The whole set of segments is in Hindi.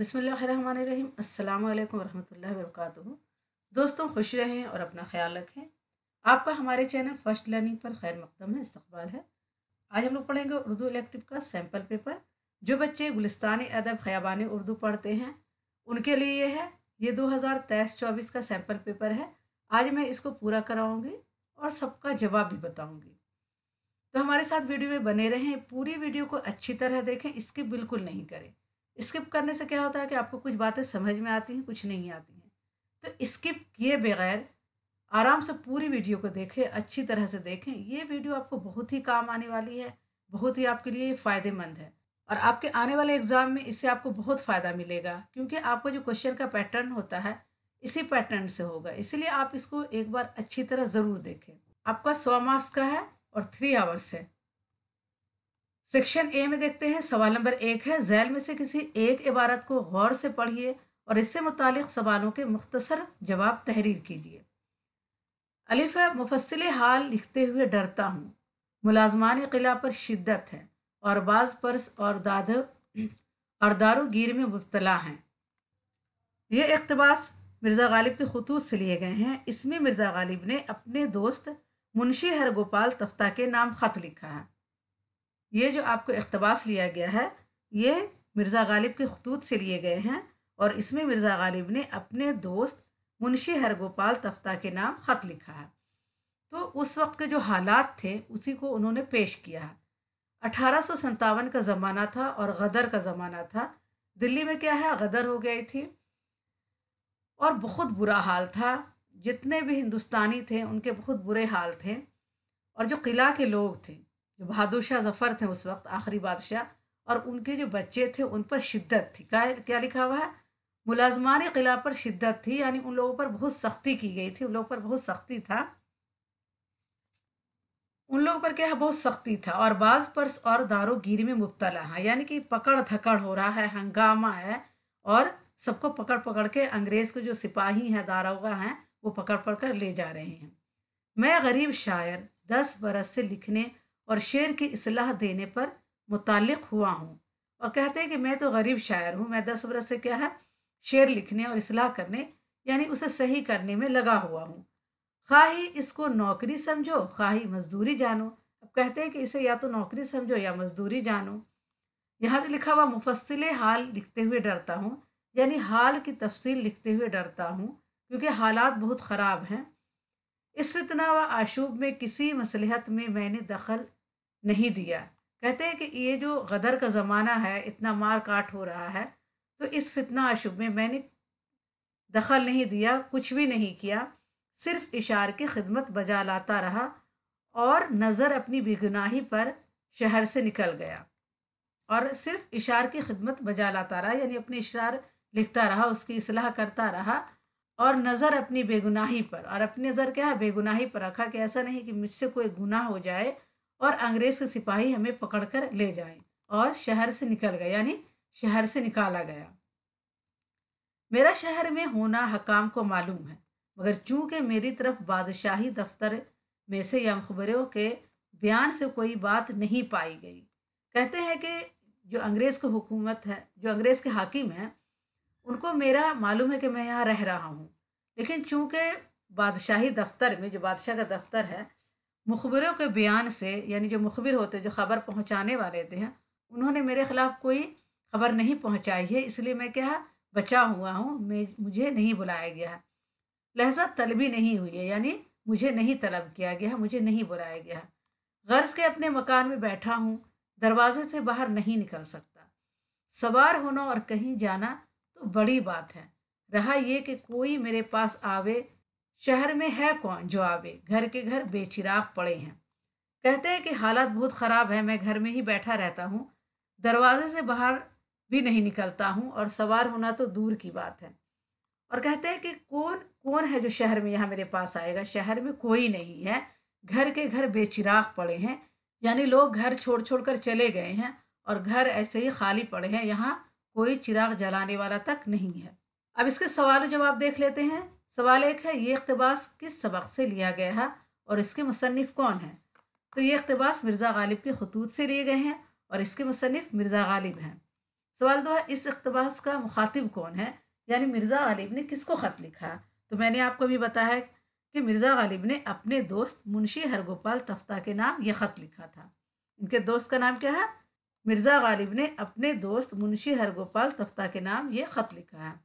बिसमीम अल्लाम वरहमल दोस्तों, खुश रहें और अपना ख्याल रखें। आपका हमारे चैनल फ़र्स्ट लर्निंग पर खैर मकदम है, इस्तकबाल है। आज हम लोग पढ़ेंगे उर्दू इलेक्टिव का सैंपल पेपर। जो बच्चे गुलिस्तानी अदब ख़याबान उर्दू पढ़ते हैं, उनके लिए ये है। ये दो हज़ार तेईस चौबीस का सैंपल पेपर है। आज मैं इसको पूरा कराऊँगी और सबका जवाब भी बताऊँगी। तो हमारे साथ वीडियो में बने रहें। पूरी वीडियो को अच्छी तरह देखें, इसके बिल्कुल नहीं करें। स्किप करने से क्या होता है कि आपको कुछ बातें समझ में आती हैं, कुछ नहीं आती हैं। तो स्किप किए बगैर आराम से पूरी वीडियो को देखें, अच्छी तरह से देखें। ये वीडियो आपको बहुत ही काम आने वाली है, बहुत ही आपके लिए फ़ायदेमंद है। और आपके आने वाले एग्ज़ाम में इससे आपको बहुत फ़ायदा मिलेगा, क्योंकि आपका जो क्वेश्चन का पैटर्न होता है, इसी पैटर्न से होगा। इसलिए आप इसको एक बार अच्छी तरह ज़रूर देखें। आपका सौ मार्क्स का है और थ्री आवर्स है। सेक्शन ए में देखते हैं। सवाल नंबर एक है, जैल में से किसी एक इबारत को गौर से पढ़िए और इससे मुतल सवालों के मुख्तसर जवाब तहरीर कीजिए। अलिफ है मुफसिल हाल लिखते हुए डरता हूँ। मुलाजमान किला पर शिद्दत है और बाज पर्स और दाद और दारूगीर में मुबतला हैं। ये इकतबास मिर्ज़ा गालिब के खतूत से लिए गए हैं। इसमें मिर्ज़ा गालिब ने अपने दोस्त मुंशी हर गोपाल तफ्ता के नाम ख़त लिखा है। ये जो आपको इकतबास लिया गया है, ये मिर्ज़ा गालिब के खतूत से लिए गए हैं और इसमें मिर्ज़ा गालिब ने अपने दोस्त मुंशी हरगोपाल तफ्ता के नाम ख़त लिखा है। तो उस वक्त के जो हालात थे, उसी को उन्होंने पेश किया है। अठारह का ज़माना था और गदर का ज़माना था। दिल्ली में क्या है? गदर हो गई थी। और बहुत बुरा हाल था। जितने भी हिंदुस्तानी थे, उनके बहुत बुरे हाल थे। और जो किला के लोग थे जो बहादुर शाह जफ़र थे उस वक्त, आखिरी बादशाह, और उनके जो बच्चे थे, उन पर शिद्दत थी। क्या क्या लिखा हुआ है? मुलाजमान किला पर शिद्दत थी, यानी उन लोगों पर बहुत सख्ती की गई थी, उन लोगों पर बहुत सख्ती था। उन लोगों पर क्या है? बहुत सख्ती था, और बाज पर और दारोगिरी में मुबतला है। यानी कि पकड़ धकड़ हो रहा है, हंगामा है, और सबको पकड़ पकड़ के अंग्रेज़ के जो सिपाही हैं, दारोगा हैं, वो पकड़ पकड़ कर ले जा रहे हैं। मैं गरीब शायर, दस बरस से लिखने और शेर की असलाह देने पर मुतक हुआ हूँ। और कहते हैं कि मैं तो गरीब शायर हूँ, मैं दस बरस से क्या है, शेर लिखने और असलाह करने, यानी उसे सही करने में लगा हुआ हूँ। खाही इसको नौकरी समझो खाही मजदूरी जानो। अब कहते हैं कि इसे या तो नौकरी समझो या मजदूरी जानो। यहाँ जो लिखा हुआ मुफसिल हाल लिखते हुए डरता हूँ, यानी हाल की तफसील लिखते हुए डरता हूँ, क्योंकि हालात बहुत ख़राब हैं। इस फितना व आशूब में किसी मसलहत में मैंने दखल नहीं दिया। कहते हैं कि ये जो गदर का ज़माना है, इतना मार काट हो रहा है तो इस फितना अशुभ में मैंने दखल नहीं दिया, कुछ भी नहीं किया। सिर्फ़ इशार की खिदमत बजा लाता रहा और नज़र अपनी बेगुनाही पर शहर से निकल गया। और सिर्फ़ इशार की खिदमत बजा लाता रहा, यानी अपने इशार लिखता रहा, उसकी असलाह करता रहा और नज़र अपनी बेगुनाही पर, और अपनी नज़र क्या है? बेगुनाही पर रखा कि ऐसा नहीं कि मुझसे कोई गुनाह हो जाए और अंग्रेज़ के सिपाही हमें पकड़ कर ले जाए और शहर से निकल गए, यानी शहर से निकाला गया। मेरा शहर में होना हकाम को मालूम है, मगर चूँकि मेरी तरफ़ बादशाही दफ्तर में से या खबरों के बयान से कोई बात नहीं पाई गई। कहते हैं कि जो अंग्रेज़ को हुकूमत है, जो अंग्रेज़ के हाकिम हैं, उनको मेरा मालूम है कि मैं यहाँ रह रहा हूँ। लेकिन चूँकि बादशाही दफ्तर में, जो बादशाह का दफ्तर है मुखबरों के बयान से, यानी जो मुखबिर होते जो ख़बर पहुँचाने वाले थे उन्होंने मेरे ख़िलाफ़ कोई ख़बर नहीं पहुँचाई है, इसलिए मैं क्या बचा हुआ हूँ, मैं, मुझे नहीं बुलाया गया है। लहजा तलबी नहीं हुई है, यानी मुझे नहीं तलब किया गया मुझे नहीं बुलाया गया गर्ज के अपने मकान में बैठा हूँ, दरवाजे से बाहर नहीं निकल सकता। सवार होना और कहीं जाना तो बड़ी बात है। रहा ये कि कोई मेरे पास आवे शहर में है कौन जो आवे? घर के घर बेचिराग पड़े हैं। कहते हैं कि हालात बहुत ख़राब है। मैं घर में ही बैठा रहता हूँ। दरवाजे से बाहर भी नहीं निकलता हूँ और सवार होना तो दूर की बात है। और कहते हैं कि कौन कौन है जो शहर में यहाँ मेरे पास आएगा? शहर में कोई नहीं है। घर के घर बेचिराग पड़े हैं। यानी लोग घर छोड़ छोड़ कर चले गए हैं और घर ऐसे ही खाली पड़े हैं। यहाँ कोई चिराग जलाने वाला तक नहीं है। अब इसके सवाल जवाब देख लेते हैं। सवाल एक है, ये इकतबास किस सबक से लिया गया है और इसके मुसनफ़ कौन है? तो ये इकतबास मिर्ज़ा गालिब के खतूत से लिए गए हैं और इसके मुसनफ़ मिर्ज़ा गालिब हैं। सवाल तो है, इस इकतबास का मुखातिब कौन है? यानी मिर्ज़ा गालिब ने किसको ख़त लिखा? तो मैंने आपको भी बताया कि मिर्ज़ा गालिब ने अपने दोस्त मुंशी हरगोपाल तफ्ता के नाम यह ख़त लिखा था। इनके दोस्त का नाम क्या है? मिर्ज़ा गालिब ने अपने दोस्त मुंशी हरगोपाल तफ्ता के नाम ये ख़त लिखा है।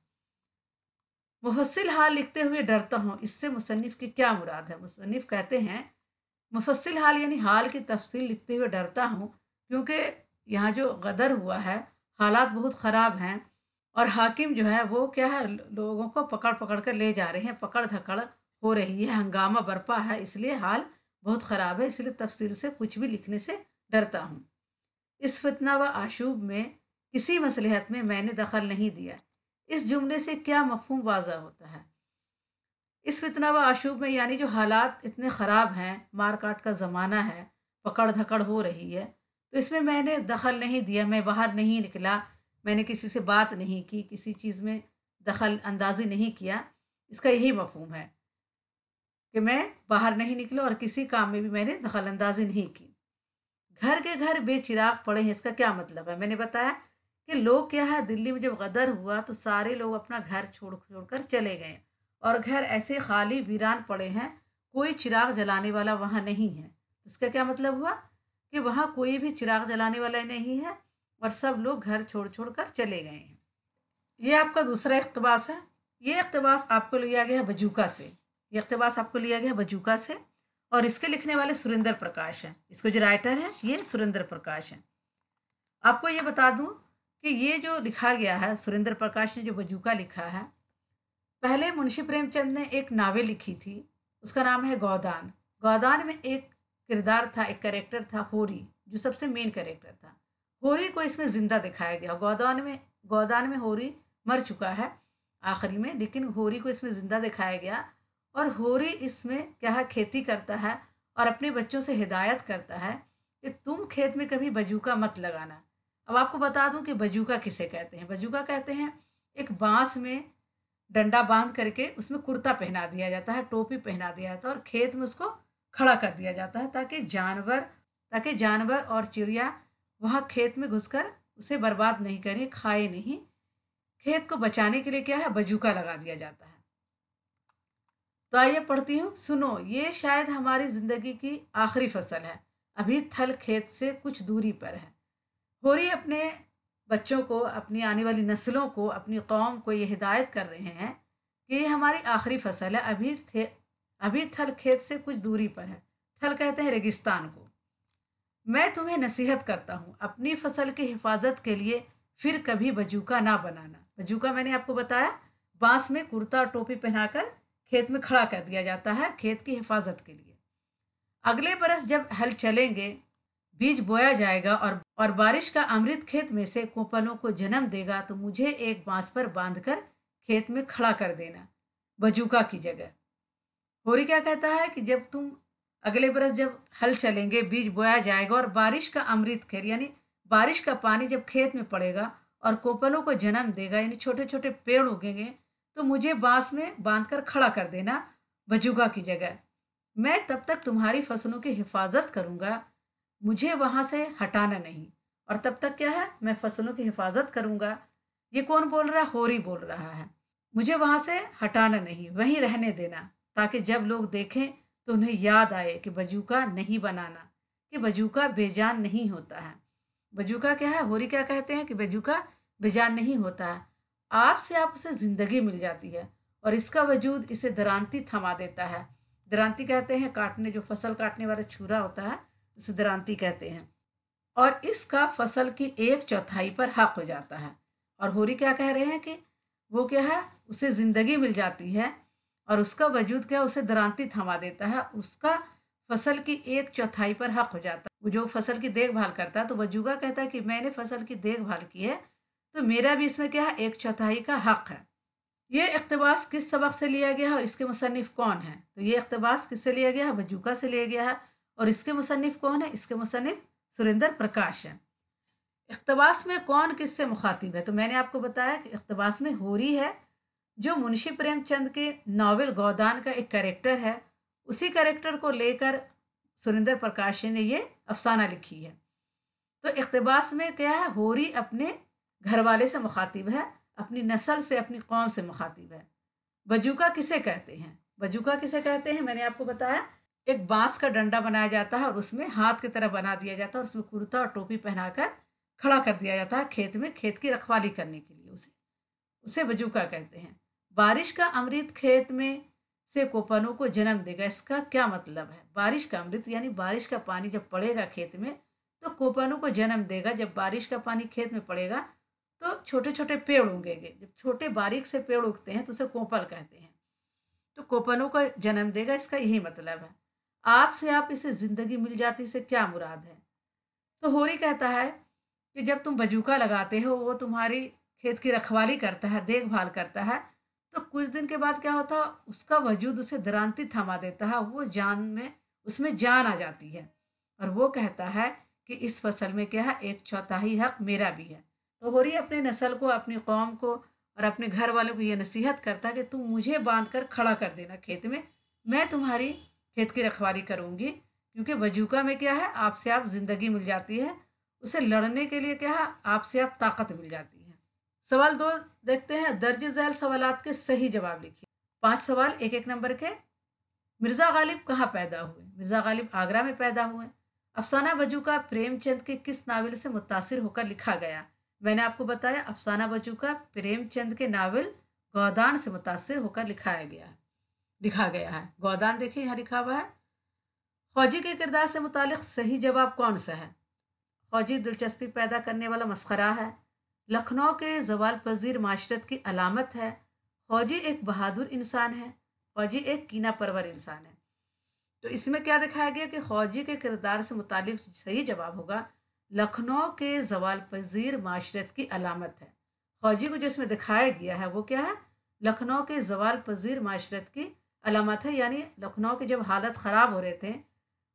मुफसिल हाल लिखते हुए डरता हूँ। इससे मुसनफ़ की क्या मुराद है? मुसनफ़ कहते हैं मुफसिल हाल यानी हाल की तफसील लिखते हुए डरता हूँ क्योंकि यहाँ जो गदर हुआ है, हालात बहुत ख़राब हैं और हाकिम जो है वो क्या है, लोगों को पकड़ पकड़ कर ले जा रहे हैं। पकड़ धकड़ हो रही है, हंगामा बरपा है, इसलिए हाल बहुत ख़राब है। इसलिए तफसील से कुछ भी लिखने से डरता हूँ। इस फितना व आशूब में किसी मसलहत में मैंने दखल नहीं दिया। इस जुमले से क्या मफहम वाजा होता है? इस फितना व आशूब में यानी जो हालात इतने ख़राब हैं मार काट का ज़माना है पकड़ धकड़ हो रही है तो इसमें मैंने दखल नहीं दिया, मैं बाहर नहीं निकला, मैंने किसी से बात नहीं की, किसी चीज़ में दखल अंदाजी नहीं किया, इसका यही मफहम है कि मैं बाहर नहीं निकला और किसी काम में भी मैंने दखल अंदाजी नहीं की। घर के घर बेचिराग पड़े हैं, इसका क्या मतलब है? मैंने बताया कि लोग क्या है, दिल्ली में जब गदर हुआ तो सारे लोग अपना घर छोड़ छोड़ कर चले गए और घर ऐसे खाली वीरान पड़े हैं, कोई चिराग जलाने वाला वहाँ नहीं है। इसका क्या मतलब हुआ? कि वहाँ कोई भी चिराग जलाने वाला नहीं है और सब लोग घर छोड़ छोड़ कर चले गए हैं। ये आपका दूसरा इकतबास है। ये इकतबास आपको लिया गया है बजूका से। ये इकतबास आपको लिया गया है बजूका से और इसके लिखने वाले सुरेंद्र प्रकाश हैं। इसको जो राइटर है, ये सुरेंद्र प्रकाश हैं। आपको ये बता दूँ कि ये जो लिखा गया है, सुरेंद्र प्रकाश ने जो बजूका लिखा है, पहले मुंशी प्रेमचंद ने एक नावल लिखी थी, उसका नाम है गौदान। गौदान में एक किरदार था, एक करेक्टर था होरी, जो सबसे मेन करेक्टर था। होरी को इसमें ज़िंदा दिखाया गया। गौदान में गौदान में होरी मर चुका है आखिरी में, लेकिन होरी को इसमें ज़िंदा दिखाया गया और होरी इसमें क्या है, खेती करता है और अपने बच्चों से हिदायत करता है कि तुम खेत में कभी बजूका मत लगाना। अब आपको बता दूँ कि बजूका किसे कहते हैं। बजूका कहते हैं, एक बाँस में डंडा बाँध करके उसमें कुर्ता पहना दिया जाता है, टोपी पहना दिया जाता है और खेत में उसको खड़ा कर दिया जाता है ताकि जानवर ताकि जानवर और चिड़िया वहाँ खेत में घुसकर उसे बर्बाद नहीं करें, खाए नहीं। खेत को बचाने के लिए क्या है? बजूका लगा दिया जाता है। तो आइए पढ़ती हूँ। सुनो, ये शायद हमारी ज़िंदगी की आखिरी फ़सल है। अभी थल खेत से कुछ दूरी पर है। होरी अपने बच्चों को, अपनी आने वाली नस्लों को, अपनी कौम को ये हिदायत कर रहे हैं कि ये हमारी आखिरी फ़सल है। अभी थे, अभी थल खेत से कुछ दूरी पर है। थल कहते हैं रेगिस्तान को। मैं तुम्हें नसीहत करता हूँ, अपनी फ़सल की हिफाजत के लिए फिर कभी बजूका ना बनाना। बजूका मैंने आपको बताया, बाँस में कुर्ता और टोपी पहनाकर खेत में खड़ा कर दिया जाता है खेत की हिफाजत के लिए। अगले बरस जब हल चलेंगे, बीज बोया जाएगा और और बारिश का अमृत खेत में से कोपलों को जन्म देगा तो मुझे एक बाँस पर बांधकर खेत में खड़ा कर देना, बजूका की जगह। होरी क्या कहता है कि जब तुम अगले बरस जब हल चलेंगे, बीज बोया जाएगा और बारिश का अमृत खेर यानी बारिश का पानी जब खेत में पड़ेगा और कोपलों को जन्म देगा, यानी छोटे छोटे पेड़ उगेंगे तो मुझे बाँस में बाँध कर खड़ा कर देना बजूगा की जगह। मैं तब तक तुम्हारी फ़सलों की हिफाजत करूँगा। मुझे वहाँ से हटाना नहीं। और तब तक क्या है? मैं फ़सलों की हिफाजत करूँगा। ये कौन बोल रहा? है होरी बोल रहा है। मुझे वहाँ से हटाना नहीं, वहीं रहने देना, ताकि जब लोग देखें तो उन्हें याद आए कि बजूका नहीं बनाना, कि बजूका बेजान नहीं होता है। बजूका क्या है? होरी क्या कहते हैं? कि बजूका बेजान नहीं होता है। आपसे आप उसे ज़िंदगी मिल जाती है, और इसका वजूद इसे दरांती थमा देता है। दरांती कहते हैं, काटने, जो फ़सल काटने वाला छुरा होता है उसे दरांती कहते हैं। और इसका फ़सल की एक चौथाई पर हक हो जाता है। और होरी क्या कह रहे हैं कि वो क्या है? उसे ज़िंदगी मिल जाती है और उसका वजूद क्या उसे दरांती थमा देता है। उसका फ़सल की एक चौथाई पर हक हो जाता है। वो जो फ़सल की देखभाल करता है तो वजूगा कहता है कि मैंने फ़सल की देखभाल की है तो मेरा भी इसमें क्या है? एक चौथाई का हक है। ये इकतबास किस सबक से लिया गया है और इसके मुसनफ़ कौन है? तो ये इकतबास किससे लिया गया है? वजूका से लिया गया है। और इसके मुसनफ़ कौन है? इसके मुसनफ़ सुरेंद्र प्रकाश है। इकतबास में कौन किससे मुखातिब है? तो मैंने आपको बताया कि इकतबास में होरी है, जो मुंशी प्रेमचंद के नावल गोदान का एक करेक्टर है। उसी करेक्टर को लेकर सुरेंद्र प्रकाश ने ये अफसाना लिखी है। तो इकतबास में क्या है? होरी अपने घर वाले से मुखातिब है, अपनी नस्ल से, अपनी कौम से मुखातिब है। बजूका किसे कहते हैं? बजूका किसे कहते हैं? मैंने आपको बताया एक बाँस का डंडा बनाया जाता है और उसमें हाथ की तरह बना दिया जाता है उसमें कुर्ता और टोपी पहनाकर खड़ा कर दिया जाता है खेत में, खेत की रखवाली करने के लिए उसे। उसे बजूका कहते हैं। बारिश का अमृत खेत में से कोपनों को जन्म देगा, इसका क्या मतलब है? बारिश का अमृत यानी बारिश का पानी जब पड़ेगा खेत में तो कोपनों को जन्म देगा। जब बारिश का पानी खेत में पड़ेगा तो छोटे छोटे पेड़ उगेंगे। जब छोटे बारीक से पेड़ उगते हैं तो उसे कोपल कहते हैं। तो कोपनों को जन्म देगा, इसका यही मतलब है। आपसे आप इसे ज़िंदगी मिल जाती से क्या मुराद है? तो होरी कहता है कि जब तुम बजूका लगाते हो, वो तुम्हारी खेत की रखवाली करता है, देखभाल करता है तो कुछ दिन के बाद क्या होता है उसका वजूद उसे दरानती थमा देता है, वो जान में, उसमें जान आ जाती है। और वो कहता है कि इस फ़सल में क्या है, एक चौथाई हक मेरा भी है। तो होरी अपने नस्ल को, अपनी कौम को और अपने घर वालों को ये नसीहत करता है कि तुम मुझे बाँध कर खड़ा कर देना खेत में, मैं तुम्हारी खेत की रखवाली करूँगी। क्योंकि वजूका में क्या है, आपसे आप ज़िंदगी मिल जाती है। उसे लड़ने के लिए क्या है, आपसे आप ताकत मिल जाती है। सवाल दो, देखते हैं, दर्ज झैल सवाल के सही जवाब लिखिए। पाँच सवाल एक एक नंबर के। मिर्ज़ा गालिब कहाँ पैदा हुए? मिर्ज़ा गालिब आगरा में पैदा हुए। अफसाना बजूका प्रेमचंद के किस नावल से मुतासर होकर लिखा गया? मैंने आपको बताया, अफसाना बजूका प्रेमचंद के नावल गौदान से मुतासर होकर लिखाया गया। लिखा गया है। गोदान देखिए यहाँ लिखा हुआ है, फौजी के किरदार से मुतालिक सही जवाब कौन सा है? फौजी दिलचस्पी पैदा करने वाला मस्करा है। लखनऊ के जवाल पजीर माशरत की अलामत है। फौजी एक बहादुर इंसान है। फौजी एक कीना परवर इंसान है। तो इसमें क्या दिखाया गया कि फौजी के किरदार से मुतालिक सही जवाब होगा? लखनऊ के जवाल पजीर माशरत की अलामत है। फौजी को जो इसमें दिखाया गया है, वो क्या है? लखनऊ के जवाल पजीर माशरत की अलामत है, यानी लखनऊ के जब हालत ख़राब हो रहे थे,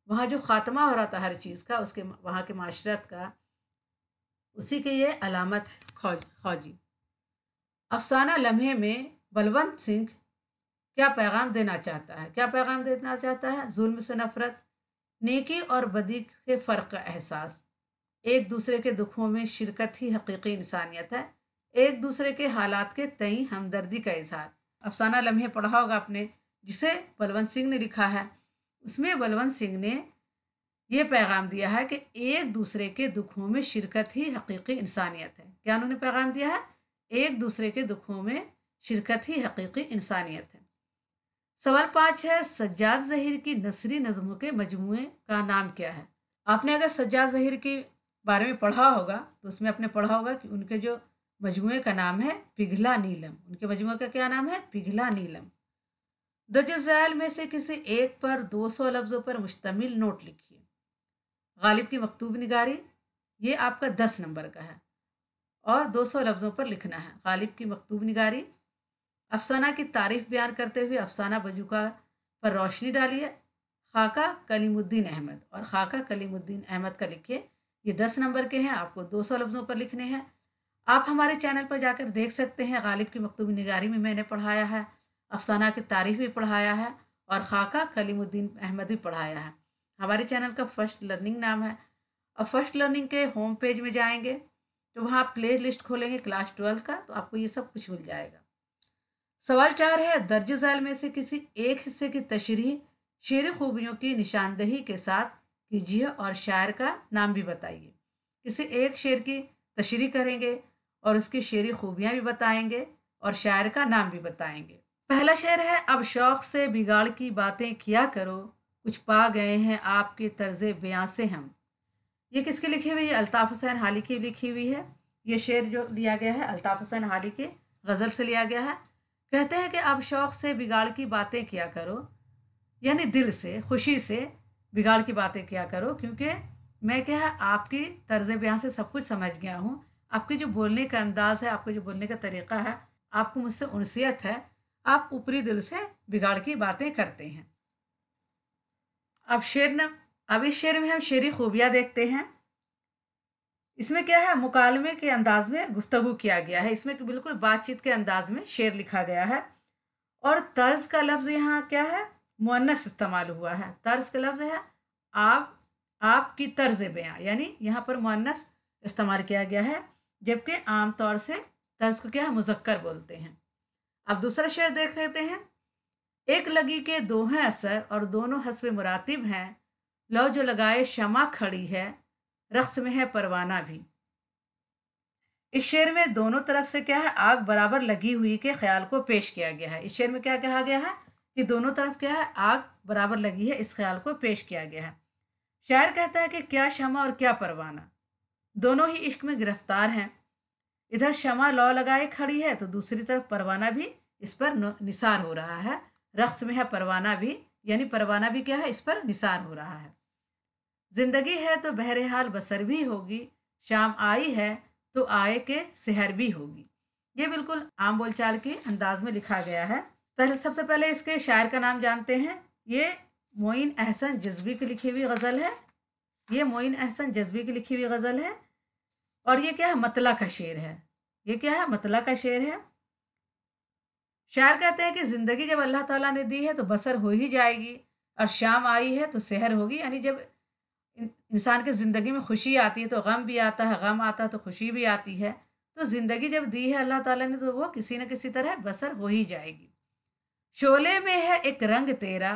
वहाँ जो ख़ात्मा हो रहा था हर चीज़ का, उसके, वहाँ के माशरत का, उसी के ये अलामत है, खौज, खौजी। अफसाना लम्हे में बलवंत सिंह क्या पैगाम देना चाहता है? क्या पैगाम देना चाहता है? जुल्म से नफ़रत, नेकी और बदी के फ़र्क का एहसास। एक दूसरे के दुखों में शिरकत ही हकीकी इंसानियत है। एक दूसरे के हालात के तई हमदर्दी का इजहार। अफसाना लम्हे पढ़ा होगा आपने जिसे बलवंत सिंह ने लिखा है। उसमें बलवंत सिंह ने यह पैगाम दिया है कि एक दूसरे के दुखों में शिरकत ही हकीकी इंसानियत है। क्या उन्होंने पैगाम दिया है? एक दूसरे के दुखों में शिरकत ही हकीकी इंसानियत है। सवाल पाँच है, सज्जाद जहीर की नसरी नज़मों के मजमू का नाम क्या है? आपने अगर सज्जाद जहीर के बारे में पढ़ा होगा तो उसमें आपने पढ़ा होगा कि उनके जो मजमू का नाम है, पिघला नीलम। उनके मजमू का क्या नाम है? पिघला नीलम। दजैल में से किसी एक पर 200 लफ्ज़ों पर मुश्तमिल नोट लिखिए। गालिब की मकतूब निगारी, ये आपका दस नंबर का है। और 200 लफ्ज़ों पर लिखना है। गालिब की मकतूब निगारी, अफसाना की तारीफ़ बयान करते हुए अफसाना बजूका पर रोशनी डालिए। खाका कलीमुद्दीन अहमद, और खाका कलीमुद्दीन अहमद का लिखिए। ये दस नंबर के हैं, आपको 200 लफ्ज़ों पर लिखने हैं। आप हमारे चैनल पर जाकर देख सकते हैं, गालिब की मकतूब निगारी में मैंने पढ़ाया है। अफसाना की तारीफ़ भी पढ़ाया है और खाका कलीमुद्दीन अहमद भी पढ़ाया है। हमारे चैनल का फ़र्स्ट लर्निंग नाम है। और फ़र्स्ट लर्निंग के होम पेज में जाएँगे तो वहाँ प्ले लिस्ट खोलेंगे क्लास ट्वेल्थ का तो आपको ये सब कुछ मिल जाएगा। सवाल चार है, दर्ज झैल में से किसी एक हिस्से की तशरी शेर खूबियों की निशानदही के साथ कीजिए और शायर का नाम भी बताइए। किसी एक शेर की तशरी करेंगे और उसकी शेरी खूबियाँ भी बताएँगे और शायर का नाम भी बताएँगे। पहला शेर है, अब शौक से बिगाड़ की बातें किया करो, कुछ पा गए हैं आपके तर्ज बयां से हम। ये किसकी लिखी हुई है? अल्ताफ़ हुसैन हाली की लिखी हुई है। ये शेर जो लिया गया है, अल्ताफ़ हुसैन हाली के गज़ल से लिया गया है। कहते हैं कि, अब शौक से बिगाड़ की बातें किया करो, यानी दिल से, खुशी से बिगाड़ की बातें किया करो, क्योंकि मैं क्या है, आपकी तर्ज बयां से सब कुछ समझ गया हूँ। आपके जो बोलने का अंदाज़ है, आपका जो बोलने का तरीक़ा है, आपको मुझसे उनसीयत है आप ऊपरी दिल से बिगाड़ की बातें करते हैं। अब शेर न, अब इस शेर में हम शेरी खूबियाँ देखते हैं। इसमें क्या है? मुकालमे के अंदाज में गुफ्तगु किया गया है। इसमें बिल्कुल बातचीत के अंदाज में शेर लिखा गया है। और तर्ज का लफ्ज़ यहाँ क्या है? मुन्नस इस्तेमाल हुआ है। तर्ज का लफ्ज़ है आप, आपकी तर्ज बयां। यानी यहाँ पर मुन्नस इस्तेमाल किया गया है, जबकि आम तौर से तर्ज को क्या है? मुजक्कर बोलते हैं। अब दूसरा शेर देख लेते हैं। एक लगी के दो हैं असर और दोनों हसब मुरातिब हैं। लो जो लगाए शमा खड़ी है रक्स में है परवाना भी। इस शेर में दोनों तरफ़ से क्या है? आग बराबर लगी हुई के ख्याल को पेश किया गया है। इस शेर में क्या कहा गया है? कि दोनों तरफ़ क्या है? आग बराबर लगी है, इस ख्याल को पेश किया गया है। शायर कहता है कि क्या शमा और क्या परवाना। दोनों ही इश्क में गिरफ़्तार हैं। इधर शमा लौ लगाए खड़ी है तो दूसरी तरफ़ परवाना भी इस पर निसार हो रहा है। रक्स में है, परवाना भी। यानी परवाना भी क्या है? इस पर निसार हो रहा है। ज़िंदगी है तो बहरहाल बसर भी होगी। शाम आई है तो आए के सहर भी होगी। ये बिल्कुल आम बोलचाल के अंदाज में लिखा गया है। पहले, सबसे पहले इसके शायर का नाम जानते हैं। ये मोइन अहसन जज्बी की लिखी हुई गज़ल है। ये मोइन अहसन जज्बी की लिखी हुई गज़ल है। और ये क्या है? मतला का शेर है। ये क्या है? मतला का शेर है। शायर कहते हैं कि ज़िंदगी जब अल्लाह ताला ने दी है तो बसर हो ही जाएगी और शाम आई है तो सहर होगी। यानी जब इंसान की ज़िंदगी में खुशी आती है तो गम भी आता है, गम आता है तो खुशी भी आती है। तो ज़िंदगी जब दी है अल्लाह ताला ने तो वो किसी न किसी तरह बसर हो ही जाएगी। शोले में है एक रंग तेरा,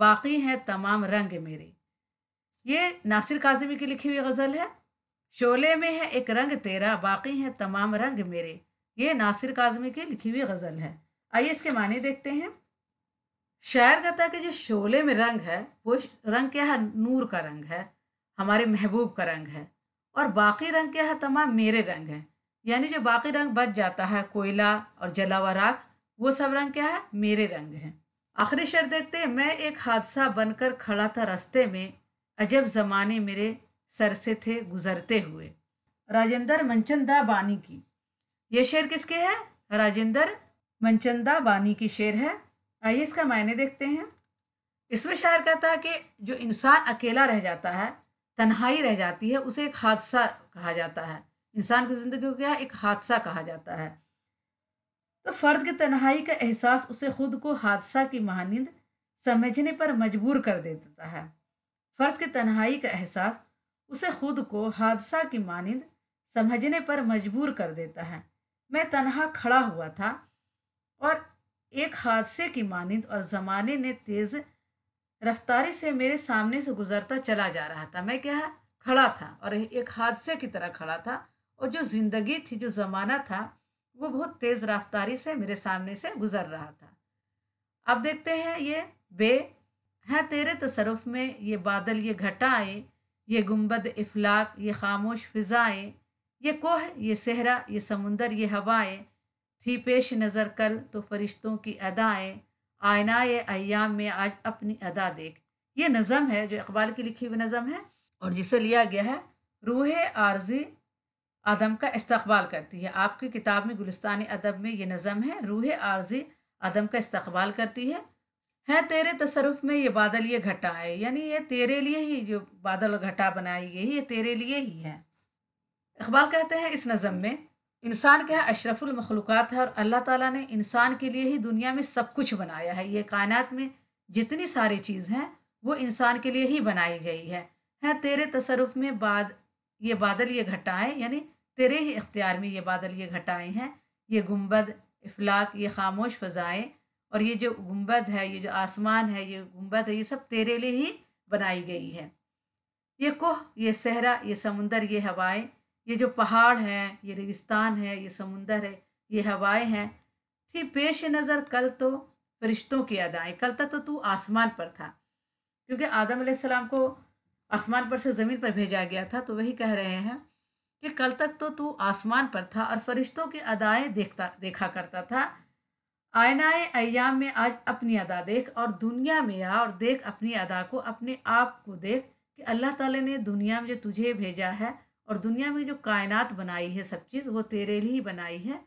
बाकी है तमाम रंग मेरे। ये नासिर काजमी की लिखी हुई गज़ल है। शोले में है एक रंग तेरा, बाकी है तमाम रंग मेरे। ये नासिर काजमी की लिखी हुई गज़ल है। आइए इसके माने देखते हैं। शायर कहता कि जो शोले में रंग है, वो रंग क्या है नूर का रंग है, हमारे महबूब का रंग है, और बाकी रंग क्या है तमाम मेरे रंग हैं। यानी जो बाकी रंग बच जाता है, कोयला और जला हुआ राख, वो सब रंग क्या है मेरे रंग हैं। आखिरी शर देखते हैं, मैं एक हादसा बनकर खड़ा था रास्ते में, अजब ज़माने मेरे सर से थे गुजरते हुए। राजेंद्र मनचंदा बानी की। ये शेर किसके है? राजेंद्र मनचंदा बानी की शेर है। आइए इसका मायने देखते हैं। इसमें शायर कहता है कि जो इंसान अकेला रह जाता है, तन्हाई रह जाती है, उसे एक हादसा कहा जाता है। इंसान की ज़िंदगी को क्या एक हादसा कहा जाता है। तो फ़र्द की तन्हाई का एहसास उसे खुद को हादसा की मानंद समझने पर मजबूर कर देता है। फ़र्ज़ की तन्हाई का एहसास उसे खुद को हादसा की मानंद समझने पर मजबूर कर देता है। मैं तनहा खड़ा हुआ था और एक हादसे की मानिंद और ज़माने ने तेज़ रफ्तारी से मेरे सामने से गुजरता चला जा रहा था। मैं क्या खड़ा था और एक हादसे की तरह खड़ा था और जो ज़िंदगी थी, जो ज़माना था, वो बहुत तेज़ रफ्तारी से मेरे सामने से गुजर रहा था। अब देखते हैं ये बे, हैं तेरे तसरफ में ये बादल, ये घटाएँ, ये गुंबद इफलाक, ये खामोश फ़िज़ाएँ, ये कोह, ये सहरा, ये समुंदर, ये हवाएँ थी पेश नज़र कल तो फरिश्तों की अदाएँ आयना अयाम में आज अपनी अदा देख। ये नज़म है, जो इकबाल की लिखी हुई नज़म है और जिसे लिया गया है, रूह आर्जी आदम का इस्तबाल करती है। आपकी किताब में गुलिस्तान अदब में ये नज़म है, रूह आर्जी आदम का इस्तबाल करती है। है तेरे तसरुफ में ये बादल ये घटा है, यानी ये तेरे लिए ही जो बादल और घटा बनाई गई है, ये तेरे लिए ही है। इकबाल कहते हैं इस नज़म में इंसान क्या है? अशरफुल मखलूक़ात है और अल्लाह ताला ने इंसान के लिए ही दुनिया में सब कुछ बनाया है। ये कायनात में जितनी सारी चीज़ हैं, वो इंसान के लिए ही बनाई गई है। है, तेरे तसरुफ में बाद, ये बादल, ये घटाएँ, यानी तेरे ही इख्तियार में ये बादल, ये घटाएँ हैं। ये गुंबद इफलाक, ये खामोश फ़ज़ाएँ और ये जो गुंबद है, ये जो आसमान है, ये गुंबद है, ये सब तेरे लिए ही बनाई गई है। ये कोह, ये सहरा, ये समुंदर, ये हवाएँ ये जो पहाड़ हैं, ये रेगिस्तान है, ये समुंदर है, ये हवाएँ हैं थी पेश नज़र कल तो फरिश्तों की अदाएँ। कल तक तो तू आसमान पर था, क्योंकि आदम सलाम को आसमान पर से ज़मीन पर भेजा गया था तो वही कह रहे हैं कि कल तक तो तू आसमान पर था और फरिश्तों की अदाएँ देखता, देखा करता था। आयनाए अयाम में आज अपनी अदा देख और दुनिया में आ और देख अपनी अदा को, अपने आप को देख कि अल्लाह ताला ने दुनिया में जो तुझे भेजा है और दुनिया में जो कायनात बनाई है सब चीज़, वो तेरे लिए ही बनाई है।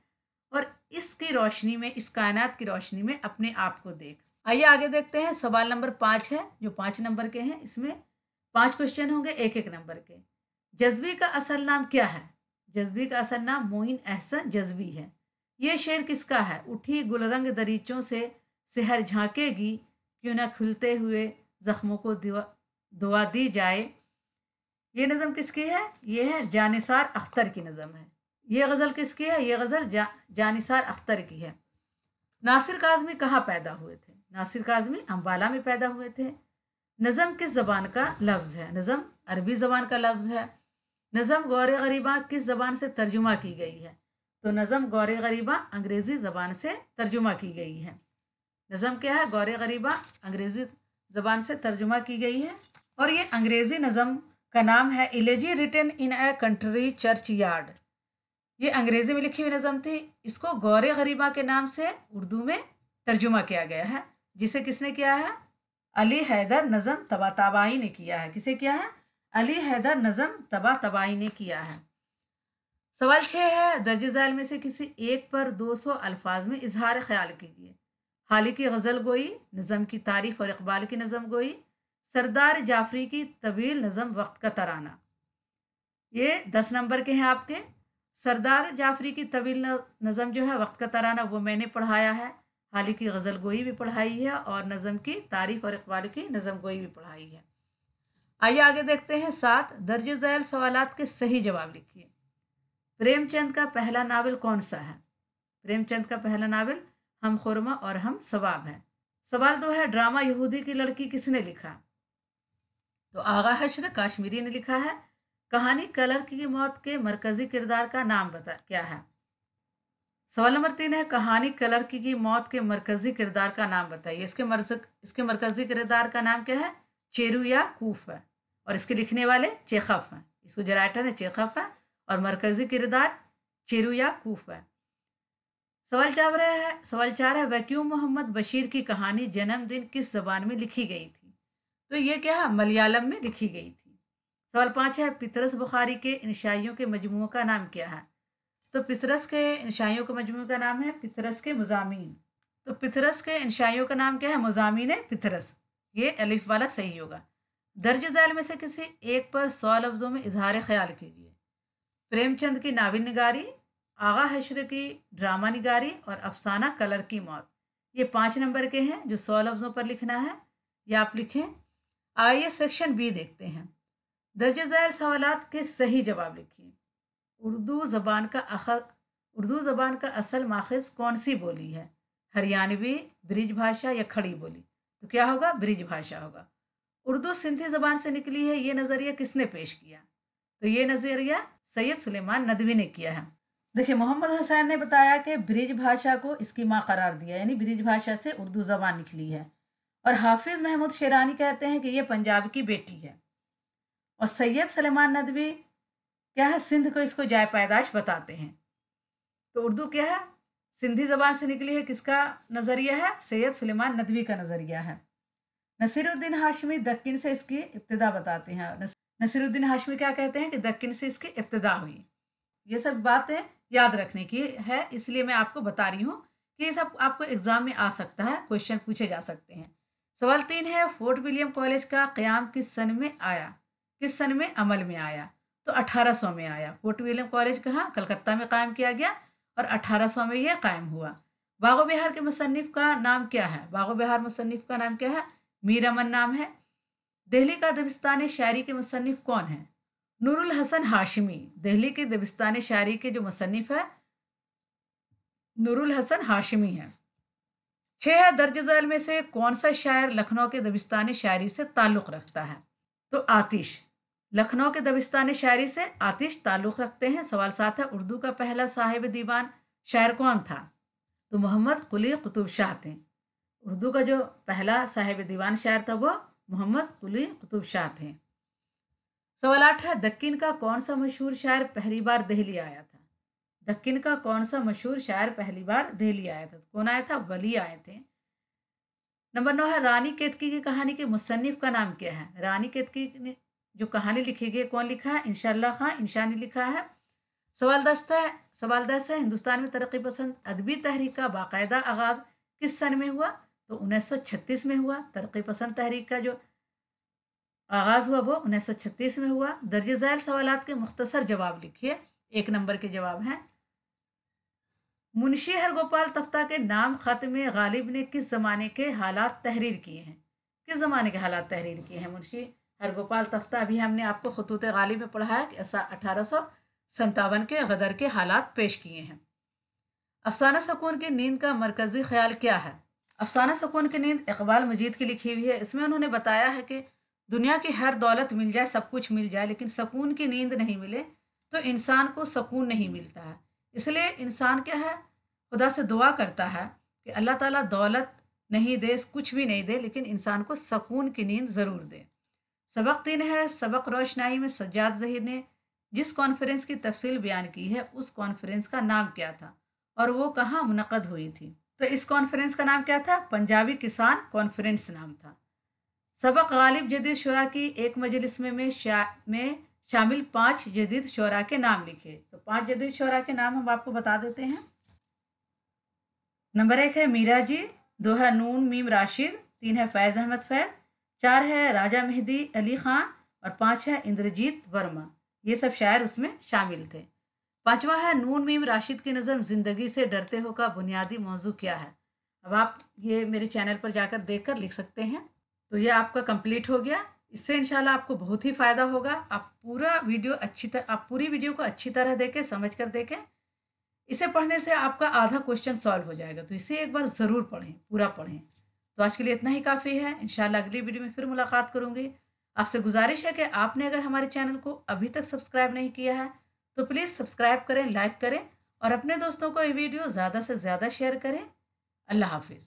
और इसकी रोशनी में, इस कायनात की रोशनी में अपने आप को देख। आइए आगे देखते हैं, सवाल नंबर पाँच है, जो पाँच नंबर के हैं, इसमें पाँच क्वेश्चन होंगे एक एक नंबर के। जज्बी का असल नाम क्या है? जज्बी का असल नाम मोइन एहसन जज्बी है। ये शेर किसका है? उठी गुलरंग दरीचों से, सहर झांकेगी, क्यों न खुलते हुए ज़ख्मों को दुआ दी जाए। ये नज़म किसकी है? ये है जानिसार अख्तर की नज़म है। ये गज़ल किसकी है? ये गज़ल जा, जानिसार अख्तर की है। नासिर काजमी कहाँ पैदा हुए थे? नासिर काजमी अम्बाला में पैदा हुए थे। नज़म किस ज़बान का लफ्ज़ है? नज़म अरबी ज़बान का लफ्ज़ है। नज़म गौर गरीबा किस ज़बान से तर्जुमा की गई है? तो नज़म गौर गरीबा अंग्रेज़ी ज़बान से तर्जुमा की गई है। नज़म क्या है? गौर गरीबा अंग्रेज़ी ज़बान से तर्जुमा की गई है। और ये अंग्रेज़ी नज़म का नाम है elegy written in a country churchyard ये अंग्रेज़ी में लिखी हुई नज़म थी। इसको गौर गरीबा के नाम से उर्दू में तर्जुमा किया गया है। जिसे किसने किया है? अली हैदर नज़म तबा तबाई ने किया है। किसे किया है? अली हैदर नज़म तबा तबाई ने किया है। सवाल छः है, दर्ज झैल में से किसी एक पर 200 अल्फाज में इजहार ख्याल कीजिए। हाली की गज़ल गोई, नज़म की तारीफ़ और इकबाल की नज़म गोई सरदार जाफरी की तवील नज़म वक्त का तराना। ये दस नंबर के हैं आपके। सरदार जाफरी की तवील नज़म जो है वक्त का तराना, वो मैंने पढ़ाया है। हाल ही की गज़ल गोई भी पढ़ाई है और नज़म की तारीफ़ और इकबाल की नज़म गोई भी पढ़ाई है। आइए आगे देखते हैं सात दर्ज झैल सवाल के सही जवाब लिखिए। प्रेमचंद का पहला नावल कौन सा है? प्रेमचंद का पहला नावल हम खुरमा और हम सवाब है। सवाल तो है, ड्रामा यहूदी की लड़की किसने लिखा? तो आगा हशर काश्मीरी ने लिखा है कहानी कलर की मौत के मरकजी किरदार का नाम बता क्या है? सवाल नंबर तीन है कहानी कलर की, मौत के मरकजी किरदार का नाम बताइए। इसके मरसक इसके मरकजी किरदार का नाम क्या है? चेरू या कूफ है। और इसके लिखने वाले चेखफ हैं। इसको जो राइटर है चेखफ है। और मरकजी किरदार चेरू या कूफ है। सवाल चार है सवाल चार है वैक्यूम मोहम्मद बशीर की कहानी जन्मदिन किस जबान में लिखी गई थी? तो ये क्या मलयालम में लिखी गई थी। सवाल पाँच है, पितरस बुखारी के इंशाइयों के मजमू का नाम क्या है? तो पितरस के इंशाइयों के मजमू का नाम है पितरस के मजामी तो पितरस के इंशाइयों का नाम क्या है? मजामी पितरस। ये अलिफ वाला सही होगा। दर्ज झैल में से किसी एक पर सौ लफ्ज़ों में इजहार ख्याल कीजिए। प्रेमचंद की नाविल निगारी, आगा हशर की ड्रामा निगारी और अफसाना कलर की मौत। ये पाँच नंबर के हैं जो सौ लफ्ज़ों पर लिखना है। या आप लिखें। आइए सेक्शन बी देखते हैं। दर्ज झैल सवाल के सही जवाब लिखिए। उर्दू ज़बान का अखर उर्दू ज़बान का असल माखज़ कौन सी बोली है? हरियाणवी, ब्रिज भाषा या खड़ी बोली? तो क्या होगा? ब्रिज भाषा होगा। उर्दू सिंधी ज़बान से निकली है, ये नज़रिया किसने पेश किया? तो ये नज़रिया सैयद सुलेमान नदवी ने किया है। देखिए, मोहम्मद हुसैन ने बताया कि ब्रिज भाषा को इसकी माँ करार दिया, यानी ब्रिज भाषा से उर्दू ज़बान निकली है। और हाफिज़ महमूद शेरानी कहते हैं कि ये पंजाब की बेटी है। और सैयद सलेमान नदवी, क्या है सिंध को इसको जाय पैदाश बताते हैं? तो उर्दू क्या है? सिंधी ज़बान से निकली है किसका नज़रिया है? सैयद सुलेमान नदवी का नज़रिया है। नसीरुद्दीन हाशमी दक्किन से इसकी इब्तदा बताते हैं। नसीरुद्दीन हाशमी क्या कहते हैं कि दक्किन से इसकी इब्तदा हुई। ये सब बातें याद रखने की है, इसलिए मैं आपको बता रही हूँ कि ये सब आपको एग्ज़ाम में आ सकता है, क्वेश्चन पूछे जा सकते हैं। सवाल तीन है, फोर्ट विलियम कॉलेज का क़्याम किस सन में आया? किस सन में अमल में आया? तो 1800 में आया। फोर्ट विलियम कॉलेज कहाँ? कलकत्ता में कायम किया गया और 1800 में यह कायम हुआ। बागो बिहार के मुसनफ़ का नाम क्या है? बागो बिहार मुसनफ़ का नाम क्या है? मीर अमन नाम है। दिल्ली का दबिस्तान शायरी के मुसनफ़ कौन है? नूरुल हसन हाशमी। दिल्ली के दबिस्तान शायरी के जो मुसनफ़ है, नूरुल हसन हाशमी है। छः दर्ज झैल में से कौन सा शायर लखनऊ के दबिस्तानी शायरी से ताल्लुक़ रखता है? तो आतिश। लखनऊ के दबिस्तानी शायरी से आतिश ताल्लुक़ रखते हैं। सवाल सात है, उर्दू का पहला साहिब दीवान शायर कौन था? तो मोहम्मद कुली कुतुब शाह थे। उर्दू का जो पहला साहिब दीवान शायर था, वो मोहम्मद कुली कुतुब शाह थे। सवाल आठ है, दक्किन का कौन सा मशहूर शायर पहली बार दिल्ली आया दक्किन का कौन सा मशहूर शायर पहली बार दिल्ली आया था? कौन आया था? वली आए थे। नंबर नौ है, रानी केतकी की कहानी के मुसन्फ का नाम क्या है? रानी केतकी ने जो कहानी लिखी गई, कौन लिखा है? इनशाला खां इंशा ने लिखा है। सवाल दस है, सवाल दस है, हिंदुस्तान में तरक्की पसंद अदबी तहरीक का बाकायदा आगाज़ किस सन में हुआ? तो 1936 में हुआ। तरक्की पसंद तहरीक का जो आगाज़ हुआ, वो 1936 में हुआ। दर्ज झैल सवाल के मुख्तसर जवाब लिखिए। एक नंबर के जवाब हैं मुंशी हरगोपाल तफ्ता के नाम ख़त में गालिब ने किस ज़माने के हालात तहरीर किए हैं? किस ज़माने के हालात तहरीर किए हैं मुंशी हरगोपाल तफ्ता अभी हमने आपको खतूत गालिब में पढ़ाया कि अठारह सौ संतावन के गदर के हालात पेश किए हैं। अफसाना सकून की नींद का मरकज़ी ख्याल क्या है? अफसाना सकून की नींद इकबाल मजीद की लिखी हुई है। इसमें उन्होंने बताया है कि दुनिया की हर दौलत मिल जाए, सब कुछ मिल जाए, लेकिन सकून की नींद नहीं मिले तो इंसान को सकून नहीं मिलता है। इसलिए इंसान क्या है? खुदा से दुआ करता है कि अल्लाह ताला दौलत नहीं दे कुछ भी नहीं दे लेकिन इंसान को सकून की नींद ज़रूर दे। सबक तीन है सबक रोशनाई में सज्जाद जहीर ने जिस कॉन्फ्रेंस की तफसील बयान की है उस कॉन्फ्रेंस का नाम क्या था? और वो कहाँ मुनद हुई थी? तो इस कॉन्फ्रेंस का नाम क्या था? पंजाबी किसान कॉन्फ्रेंस नाम था। सबक गालिब जदीद शुरा की एक मजलिस में में, में शामिल पाँच जदीद शरा के नाम लिखे। तो पाँच जदीद शरा के नाम हम आपको बता देते हैं। नंबर एक है मीरा जी, दो है नून, मीम, राशिद, तीन है फैज़ अहमद फैज़, चार है राजा मेहदी, अली ख़ान और पाँच है इंद्रजीत वर्मा। ये सब शायर उसमें शामिल थे। पांचवा है नून, मीम, राशिद की नज़म ज़िंदगी से डरते हो का बुनियादी मौजू क्या है? अब आप ये मेरे चैनल पर जाकर देख कर लिख सकते हैं। तो ये आपका कंप्लीट हो गया। इससे इंशाल्लाह आपको बहुत ही फ़ायदा होगा। आप पूरा वीडियो अच्छी तरह आप पूरी वीडियो को अच्छी तरह देखें, समझ कर देखें। इसे पढ़ने से आपका आधा क्वेश्चन सॉल्व हो जाएगा। तो इसे एक बार ज़रूर पढ़ें, पूरा पढ़ें। तो आज के लिए इतना ही काफ़ी है। इंशाल्लाह अगली वीडियो में फिर मुलाकात करूँगी। आपसे गुजारिश है कि आपने अगर हमारे चैनल को अभी तक सब्सक्राइब नहीं किया है तो प्लीज़ सब्सक्राइब करें, लाइक करें और अपने दोस्तों को ये वीडियो ज़्यादा से ज़्यादा शेयर करें। अल्लाह हाफिज़।